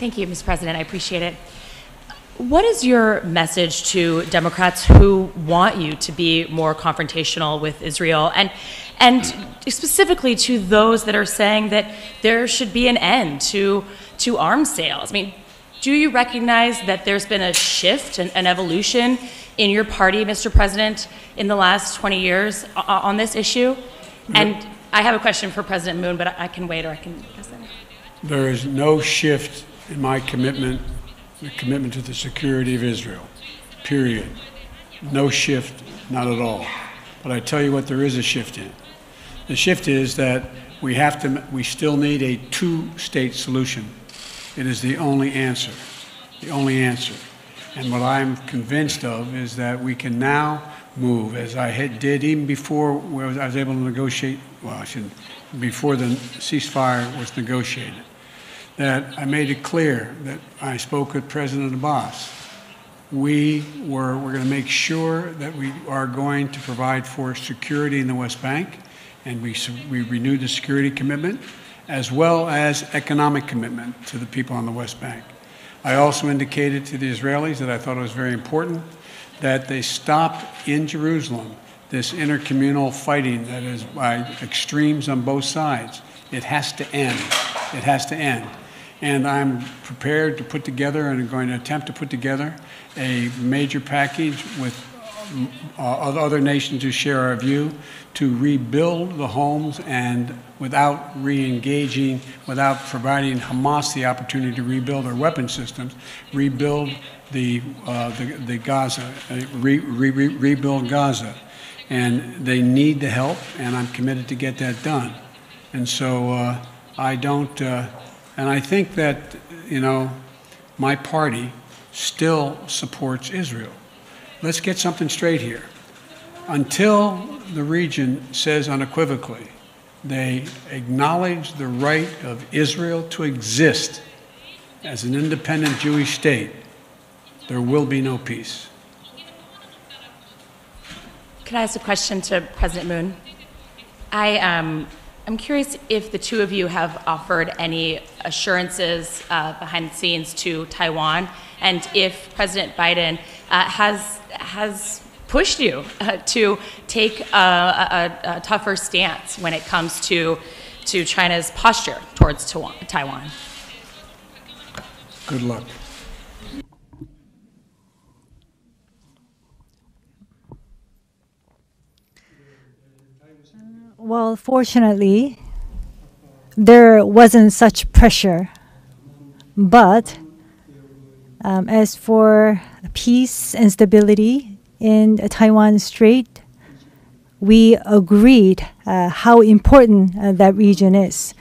Thank you, Ms. President. I appreciate it. What is your message to Democrats who want you to be more confrontational with Israel and and specifically to those that are saying that there should be an end to to arms sales? I mean, do you recognize that there's been a shift and an evolution in your party, Mr. President, in the last 20 years on this issue? And I have a question for President Moon, but I can wait or I can. There is no shift in my commitment the commitment to the security of Israel. Period. No shift, not at all. But I tell you what, there is a shift in. The shift is that we have to. We still need a two-state solution. It is the only answer. The only answer. And what I'm convinced of is that we can now move, as I had, did even before I was able to negotiate. Well, I shouldn't. Before the ceasefire was negotiated that I made it clear that I spoke with President Abbas. We were we're going to make sure that we are going to provide for security in the West Bank, and we, we renewed the security commitment as well as economic commitment to the people on the West Bank. I also indicated to the Israelis that I thought it was very important that they stop in Jerusalem this intercommunal fighting that is by extremes on both sides. It has to end. It has to end and I'm prepared to put together and I'm going to attempt to put together a major package with uh, other nations who share our view to rebuild the homes and without re-engaging, without providing Hamas the opportunity to rebuild their weapon systems, rebuild the, uh, the, the, Gaza, uh, re, re, rebuild Gaza. And they need the help, and I'm committed to get that done. And so uh, I don't, uh, and I think that, you know, my party still supports Israel. Let's get something straight here. Until the region says unequivocally they acknowledge the right of Israel to exist as an independent Jewish state, there will be no peace. Can I ask a question to President Moon? I um, I'm curious if the two of you have offered any assurances uh, behind the scenes to Taiwan, and if President Biden uh, has has pushed you uh, to take a, a, a, tougher stance when it comes to to China's posture towards Taiwan. Good luck. Well, fortunately, there wasn't such pressure. But um, as for peace and stability in the Taiwan Strait, we agreed uh, how important uh, that region is.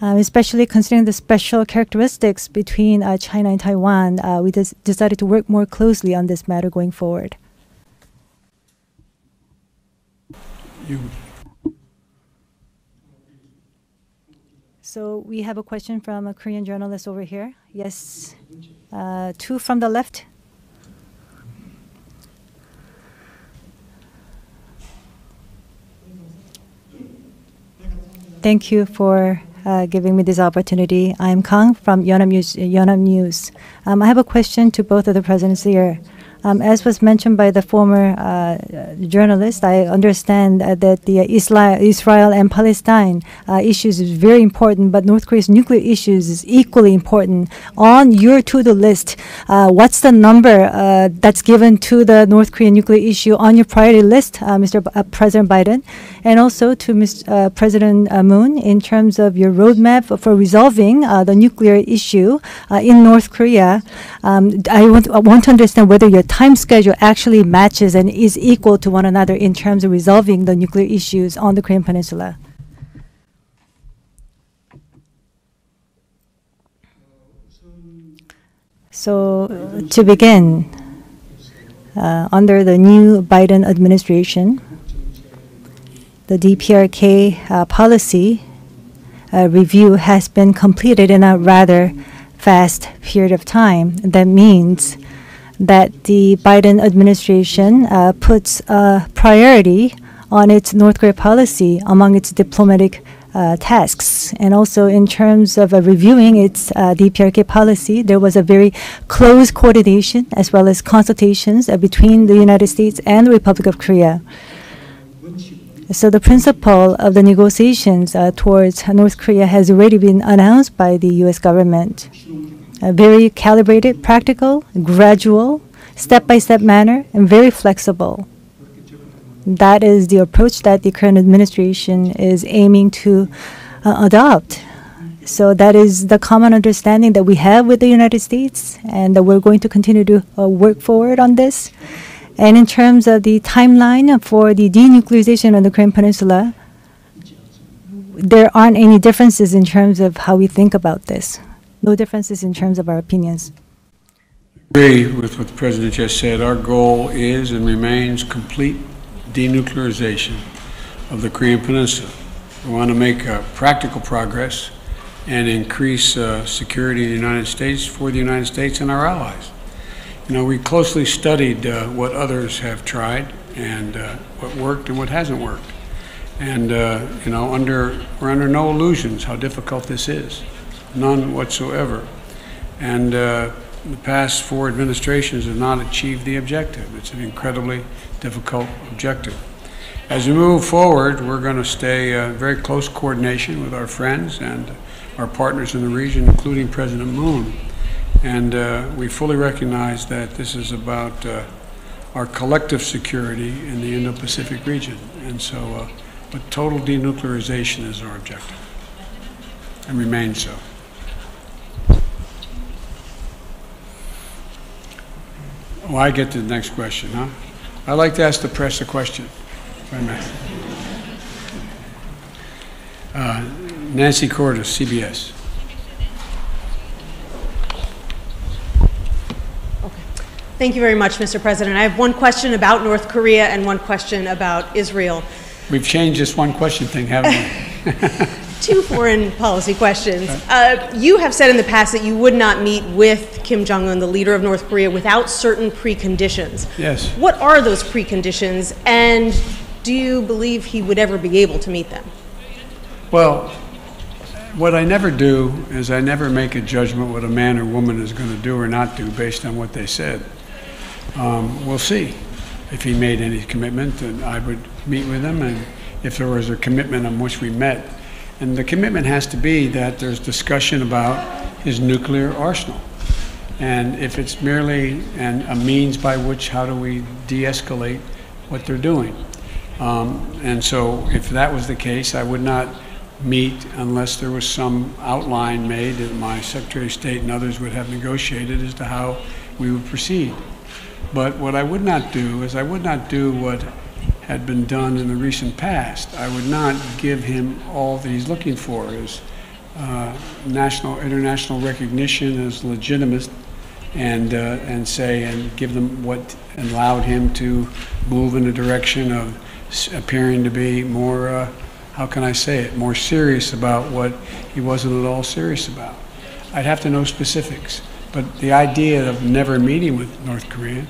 Um, especially considering the special characteristics between uh, China and Taiwan, uh, we decided to work more closely on this matter going forward. You So we have a question from a Korean journalist over here. Yes, uh, two from the left. Thank you for uh, giving me this opportunity. I'm Kang from Yonhap News. News. Um, I have a question to both of the presidents here. Um, as was mentioned by the former uh, journalist, I understand uh, that the Isla Israel and Palestine uh, issues is very important, but North Korea's nuclear issues is equally important. On your to-do list, uh, what's the number uh, that's given to the North Korean nuclear issue on your priority list, uh, Mr. B President Biden, and also to Mr. President Moon in terms of your roadmap for resolving the nuclear issue in North Korea? Um, I want, want to understand whether your time schedule actually matches and is equal to one another in terms of resolving the nuclear issues on the Korean Peninsula? So, to begin, uh, under the new Biden administration, the DPRK uh, policy uh, review has been completed in a rather fast period of time. That means that the Biden administration uh, puts a priority on its North Korea policy among its diplomatic uh, tasks. And also, in terms of uh, reviewing its uh, DPRK policy, there was a very close coordination as well as consultations uh, between the United States and the Republic of Korea. So the principle of the negotiations uh, towards North Korea has already been announced by the U.S. government. A very calibrated, practical, gradual, step-by-step manner, and very flexible. That is the approach that the current administration is aiming to uh, adopt. So that is the common understanding that we have with the United States, and that we're going to continue to uh, work forward on this. And in terms of the timeline for the denuclearization of the Korean Peninsula, there aren't any differences in terms of how we think about this. No differences in terms of our opinions. Agree with what the President just said. Our goal is and remains complete denuclearization of the Korean Peninsula. We want to make uh, practical progress and increase uh, security in the United States for the United States and our allies. You know, we closely studied uh, what others have tried and uh, what worked and what hasn't worked. And, uh, you know, under, we're under no illusions how difficult this is, none whatsoever. And uh, the past four administrations have not achieved the objective. It's an incredibly difficult objective. As we move forward, we're going to stay uh, very close coordination with our friends and our partners in the region, including President Moon. And uh, we fully recognize that this is about uh, our collective security in the Indo-Pacific region. And so, uh, but total denuclearization is our objective and remains so. Well, I get to the next question, huh? I'd like to ask the press a question, I. Uh, Nancy Cordes, CBS. Okay. Thank you very much, Mr. President. I have one question about North Korea and one question about Israel. We've changed this one question thing, haven't we? Two foreign policy questions. Uh, you have said in the past that you would not meet with Kim Jong un, the leader of North Korea, without certain preconditions. Yes. What are those preconditions, and do you believe he would ever be able to meet them? Well, what I never do is I never make a judgment what a man or woman is going to do or not do based on what they said. Um, we'll see if he made any commitment, and I would meet with him, and if there was a commitment on which we met. And the commitment has to be that there's discussion about his nuclear arsenal. And if it's merely an, a means by which, how do we de escalate what they're doing? Um, and so, if that was the case, I would not meet unless there was some outline made that my Secretary of State and others would have negotiated as to how we would proceed. But what I would not do is I would not do what had been done in the recent past. I would not give him all that he's looking for as uh, national, international recognition as legitimate and, uh, and say, and give them what allowed him to move in the direction of appearing to be more, uh, how can I say it, more serious about what he wasn't at all serious about. I'd have to know specifics. But the idea of never meeting with North Korea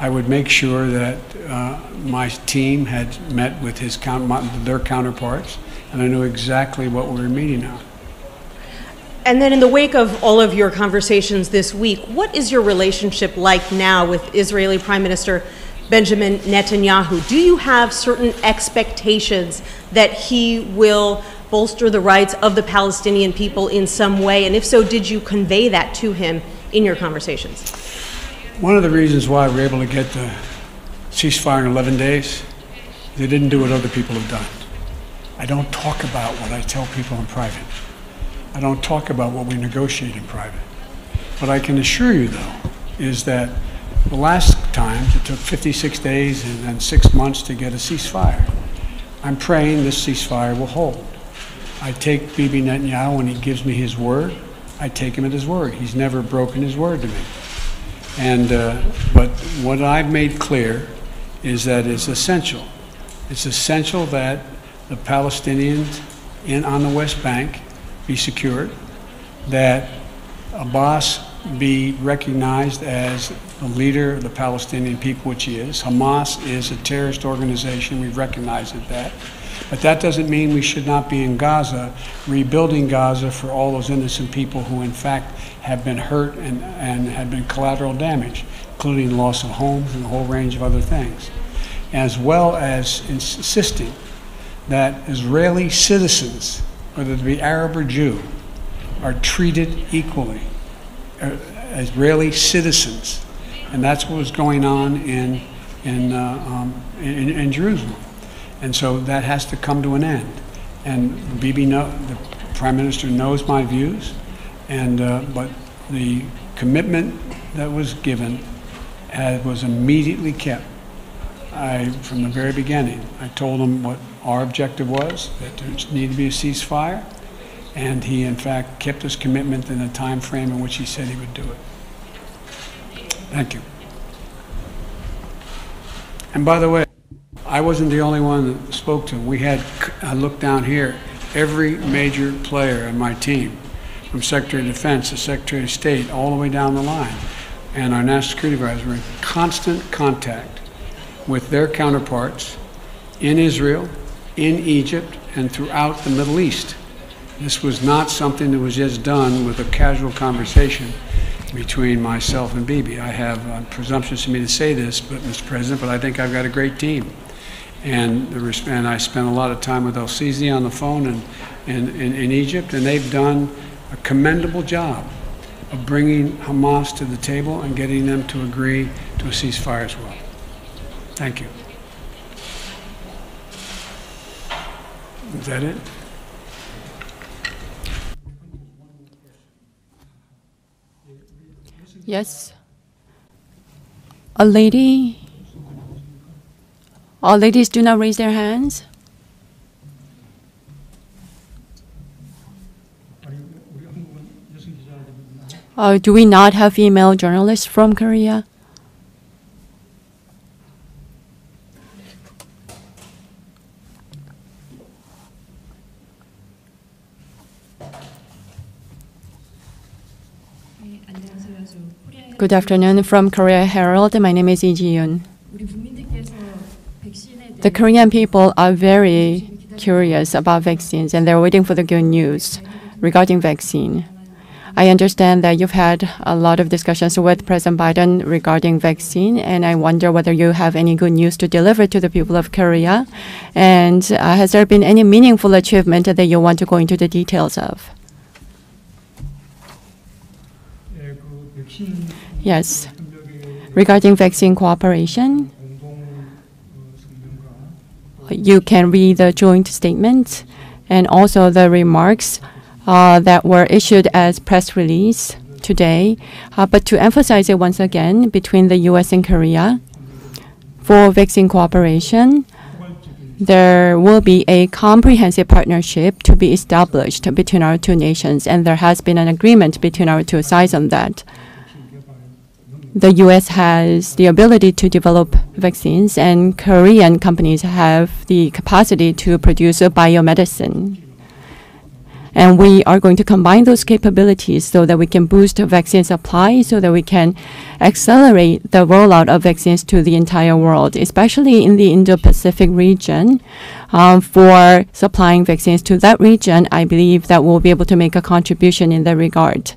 I would make sure that uh, my team had met with his their counterparts, and I knew exactly what we were meeting on. And then, in the wake of all of your conversations this week, what is your relationship like now with Israeli Prime Minister Benjamin Netanyahu? Do you have certain expectations that he will bolster the rights of the Palestinian people in some way? And if so, did you convey that to him in your conversations? One of the reasons why we're able to get the ceasefire in 11 days, they didn't do what other people have done. I don't talk about what I tell people in private. I don't talk about what we negotiate in private. What I can assure you, though, is that the last times it took 56 days and then six months to get a ceasefire. I'm praying this ceasefire will hold. I take Bibi Netanyahu when he gives me his word. I take him at his word. He's never broken his word to me. And, uh, but what I've made clear is that it's essential. It's essential that the Palestinians in, on the West Bank be secured, that Abbas be recognized as the leader of the Palestinian people, which he is. Hamas is a terrorist organization. We recognize that. But that doesn't mean we should not be in Gaza, rebuilding Gaza for all those innocent people who, in fact, have been hurt and, and have been collateral damage, including loss of homes and a whole range of other things, as well as insisting that Israeli citizens, whether they be Arab or Jew, are treated equally. Uh, Israeli citizens, and that's what was going on in in, uh, um, in in Jerusalem, and so that has to come to an end. And Bibi, know, the prime minister knows my views, and uh, but the commitment that was given uh, was immediately kept. I, from the very beginning, I told him what our objective was, that there needed to be a ceasefire, and he, in fact, kept his commitment in the time frame in which he said he would do it. Thank you. And by the way, I wasn't the only one that spoke to him. We had, I looked down here, every major player in my team, from Secretary of Defense to Secretary of State, all the way down the line, and our national security advisors were in constant contact with their counterparts in Israel, in Egypt, and throughout the Middle East. This was not something that was just done with a casual conversation between myself and Bibi. I have uh, presumptuous of me to say this, but Mr. President, but I think I've got a great team. And, the, and I spent a lot of time with El Sisi on the phone and, and, in in Egypt, and they've done a commendable job of bringing Hamas to the table and getting them to agree to a ceasefire as well. Thank you. Is that it? Yes. A lady. All ladies do not raise their hands. Uh, do we not have female journalists from Korea? Good afternoon from Korea Herald. My name is Lee Ji-yoon. The Korean people are very curious about vaccines and they're waiting for the good news regarding vaccine. I understand that you've had a lot of discussions with President Biden regarding vaccine, and I wonder whether you have any good news to deliver to the people of Korea. And uh, has there been any meaningful achievement that you want to go into the details of? Yes. Regarding vaccine cooperation, you can read the joint statement and also the remarks uh, that were issued as press release today. Uh, but to emphasize it once again, between the U.S. and Korea, for vaccine cooperation, there will be a comprehensive partnership to be established between our two nations, and there has been an agreement between our two sides on that. The US has the ability to develop vaccines, and Korean companies have the capacity to produce biomedicine. And we are going to combine those capabilities so that we can boost vaccine supply, so that we can accelerate the rollout of vaccines to the entire world, especially in the Indo Pacific region. Um, for supplying vaccines to that region, I believe that we'll be able to make a contribution in that regard.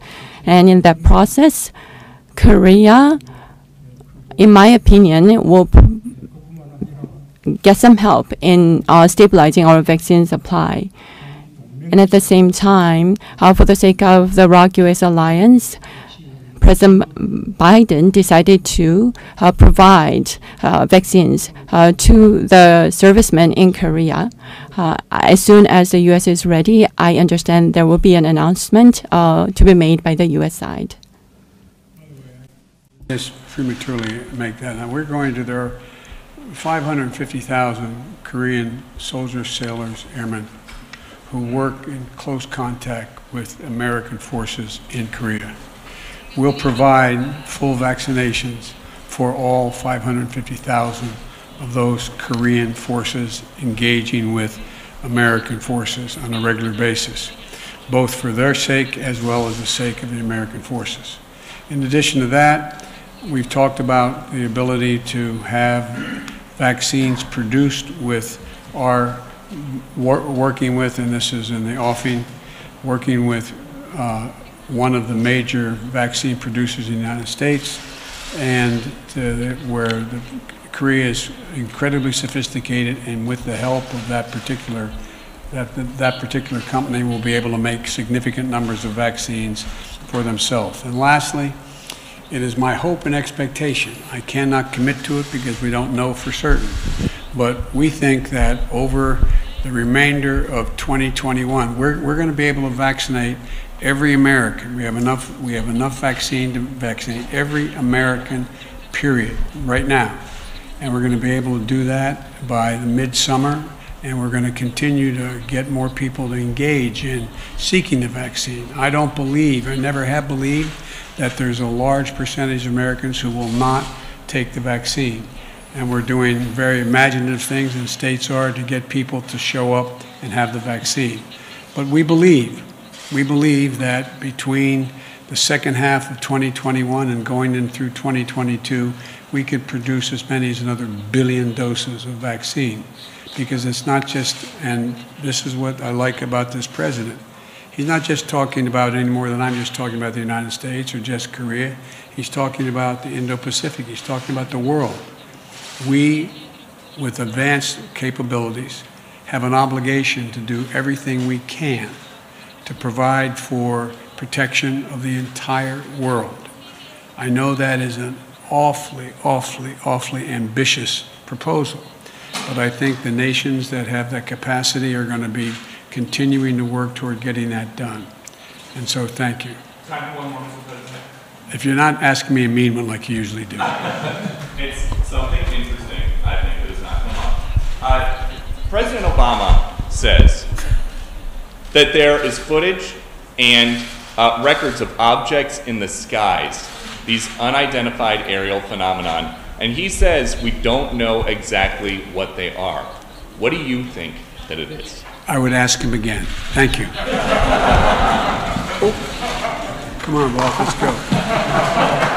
And in that process, Korea, in my opinion, will get some help in uh, stabilizing our vaccine supply. And at the same time, uh, for the sake of the ROK US alliance, President Biden decided to uh, provide uh, vaccines uh, to the servicemen in Korea. Uh, as soon as the U.S. is ready, I understand there will be an announcement uh, to be made by the U.S. side. Prematurely make that. Now, we're going to, there are 550,000 Korean soldiers, sailors, airmen who work in close contact with American forces in Korea. We'll provide full vaccinations for all 550,000 of those Korean forces engaging with American forces on a regular basis, both for their sake as well as the sake of the American forces. In addition to that, we've talked about the ability to have vaccines produced with our wor- working with, and this is in the offing, working with uh, one of the major vaccine producers in the United States, and to, where the, Korea is incredibly sophisticated, and with the help of that particular that that particular company will be able to make significant numbers of vaccines for themselves. And lastly, it is my hope and expectation. I cannot commit to it because we don't know for certain. But we think that over the remainder of 2021, we're, we're going to be able to vaccinate every American. We have enough, we have enough vaccine to vaccinate every American, period, right now. And we're going to be able to do that by the midsummer, and we're going to continue to get more people to engage in seeking the vaccine. I don't believe, I never have believed, that there's a large percentage of Americans who will not take the vaccine. And we're doing very imaginative things, and states are, to get people to show up and have the vaccine. But we believe, we believe that between the second half of 2021 and going in through 2022, we could produce as many as another billion doses of vaccine. Because it's not just, and this is what I like about this president, he's not just talking about any more than I'm just talking about the United States or just Korea. He's talking about the Indo Pacific, he's talking about the world. We, with advanced capabilities, have an obligation to do everything we can to provide for protection of the entire world. I know that is an awfully, awfully, awfully ambitious proposal, but I think the nations that have that capacity are going to be continuing to work toward getting that done. And so, thank you. Time for one more, Mr. President. If you're not asking me a mean one like you usually do. It's something interesting, I think, that has not come up. Uh, President Obama says that there is footage and uh, records of objects in the skies, these unidentified aerial phenomenon, and he says we don't know exactly what they are. What do you think that it is? I would ask him again. Thank you. Oh. Come on, Bob, let's go.